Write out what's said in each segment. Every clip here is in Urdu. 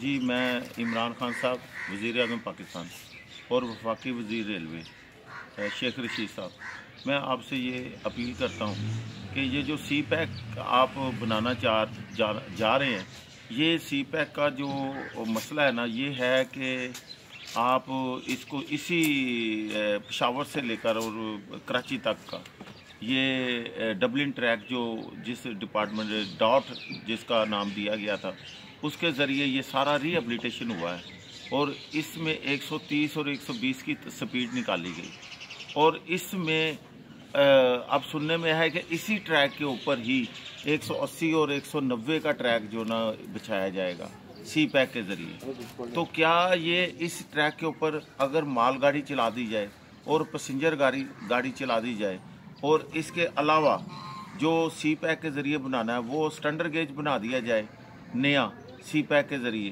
جی میں عمران خان صاحب، وزیر اعظم پاکستان اور وفاقی وزیر ریلوے شیخ رشید صاحب۔ میں آپ سے یہ اپیل کرتا ہوں کہ یہ جو سی پیک آپ بنانا چاہ، جا رہے ہیں، یہ سی پیک کا جو مسئلہ ہے نا، یہ ہے کہ آپ اس کو اسی پشاور سے لے کر اور کراچی تک کا، یہ ڈبلن ٹریک جو جس ڈپارٹمنٹ، ڈاٹ جس کا نام دیا گیا تھا اس کے ذریعے یہ سارا ری ایبلیٹیشن ہوا ہے اور اس میں ایک سو تیس اور ایک سو بیس کی سپیڈ نکالی گئی۔ اور اس میں اب سننے میں ہے کہ اسی ٹریک کے اوپر ہی ایک سو اسی اور ایک سو نوے کا ٹریک جو نا بچھایا جائے گا سی پیک کے ذریعے۔ تو کیا یہ اس ٹریک کے اوپر اگر مال گاڑی چلا دی جائے اور پسنجر گاڑی گاڑی چلا دی جائے اور اس کے علاوہ جو سی پیک کے ذریعے بنانا ہے، وہ سٹنڈر گیج بنا دیا جائے نیا۔ سی پیک کے ذریعے،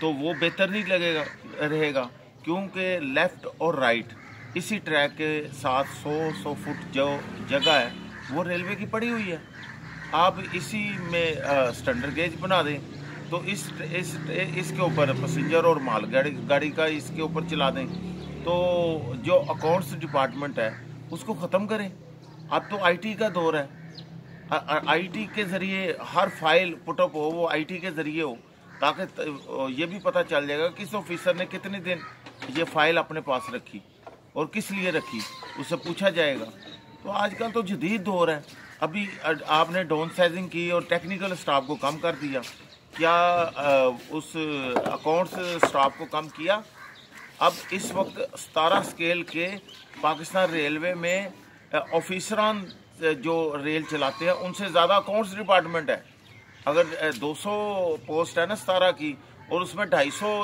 تو وہ بہتر نہیں لگے گا، رہے گا، کیونکہ لیفٹ اور رائٹ اسی ٹریک کے ساتھ سو سو فٹ جو جگہ ہے، وہ ریلوے کی پڑی ہوئی ہے۔ آپ اسی میں سٹنڈر گیج بنا دیں، تو اس اس اس کے اوپر پسنجر اور مال گاڑی گاڑی کا اس کے اوپر چلا دیں۔ تو جو اکاؤنٹس ڈپارٹمنٹ ہے، اس کو ختم کریں۔ اب تو آئی ٹی کا دور ہے۔ آئی ٹی کے ذریعے ہر فائل پٹ اپ ہو، وہ آئی ٹی کے ذریعے ہو۔ تاکہ یہ بھی پتہ چل جائے گا کس آفیسر نے کتنے دن یہ فائل اپنے پاس رکھی اور کس لیے رکھی، اس سے پوچھا جائے گا۔ تو آج کل تو جدید دور ہے۔ ابھی آپ نے ڈون سائزنگ کی اور ٹیکنیکل سٹاف کو کم کر دیا۔ کیا اس اکاؤنٹس سٹاف کو کم کیا؟ اب اس وقت ستارہ سکیل کے پاکستان ریلوے میں آفیسران جو ریل چلاتے ہیں، ان سے زیادہ اکاؤنٹس ڈپارٹمنٹ ہے۔ اگر دو سو پوسٹ ہے نا ستارہ کی، اور اس میں ڈھائی سو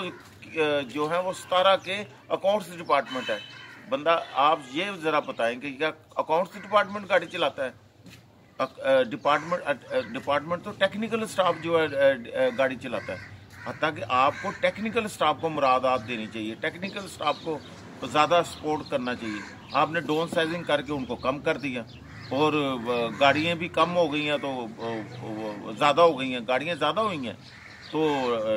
جو ہیں وہ ستارہ کے اکاؤنٹس ڈپارٹمنٹ ہے بندہ، آپ یہ ذرا بتائیں کہ کیا اکاؤنٹس ڈپارٹمنٹ گاڑی چلاتا ہے؟ ڈپارٹمنٹ ڈپارٹمنٹ تو ٹیکنیکل سٹاف جو ہے گاڑی چلاتا ہے۔ حتیٰ کہ آپ کو ٹیکنیکل سٹاف کو مرادات دینی چاہیے۔ ٹیکنیکل سٹاف کو زیادہ سپورٹ کرنا چاہیے۔ آپ نے ڈون سائزنگ کر کے ان کو کم کر دیا۔ اور گاڑیاں بھی کم ہو گئی ہیں تو زیادہ ہو گئی ہیں۔ گاڑیاں زیادہ ہوئی ہیں تو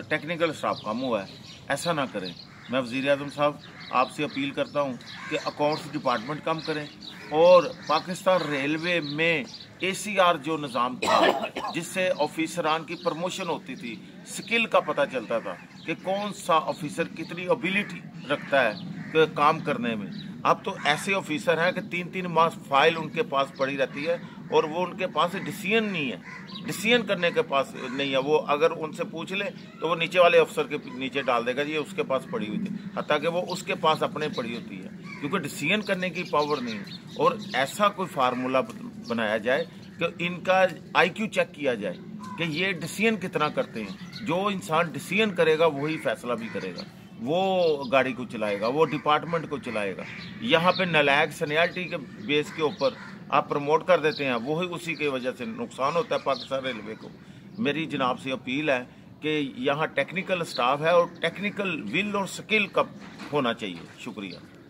ٹیکنیکل سٹاف کم ہوا ہے۔ ایسا نہ کریں۔ میں وزیر اعظم صاحب آپ سے اپیل کرتا ہوں کہ اکاؤنٹس ڈپارٹمنٹ کم کریں۔ اور پاکستان ریلوے میں اے سی آر جو نظام تھا، جس سے آفیسران کی پروموشن ہوتی تھی سکل کا پتہ چلتا تھا کہ کون سا آفیسر کتنی ابیلٹی رکھتا ہے کام کرنے میں۔ اب تو ایسے آفیسر ہیں کہ تین تین ماہ فائل ان کے پاس پڑی رہتی ہے اور وہ ان کے پاس ڈسیزن نہیں ہے۔ ڈسیزن کرنے کے پاس نہیں ہے۔ وہ اگر ان سے پوچھ لیں تو وہ نیچے والے افسر کے نیچے ڈال دے گا جی، یہ اس کے پاس پڑی ہوئی تھی۔ حتیٰ کہ وہ اس کے پاس اپنے پڑی ہوتی ہے۔ کیونکہ ڈسیزن کرنے کی پاور نہیں ہے۔ اور ایسا کوئی فارمولا بنایا جائے کہ ان کا آئی کیو چیک کیا جائے کہ یہ ڈسیزن کتنا کرتے ہیں۔ جو انسان ڈسیزن کرے گا، وہی فیصلہ بھی کرے گا۔ وہ گاڑی کو چلائے گا، وہ ڈپارٹمنٹ کو چلائے گا۔ یہاں پہ نلائق سینیالٹی کے بیس کے اوپر آپ پروموٹ کر دیتے ہیں، وہی اسی کی وجہ سے نقصان ہوتا ہے پاکستان ریلوے کو۔ میری جناب سے اپیل ہے کہ یہاں ٹیکنیکل سٹاف ہے اور ٹیکنیکل ول اور سکل کا ہونا چاہیے۔ شکریہ۔